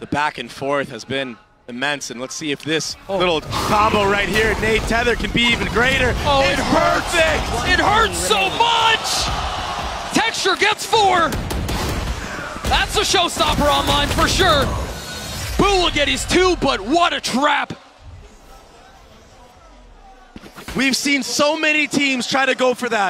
The back and forth has been immense, and let's see if this oh. little combo right here, Nate Tether, can be even greater. Oh, it, perfect! Hurts. It hurts so much! t3xture gets four. That's a showstopper online for sure. Boo will get his two, but what a trap! We've seen so many teams try to go for that.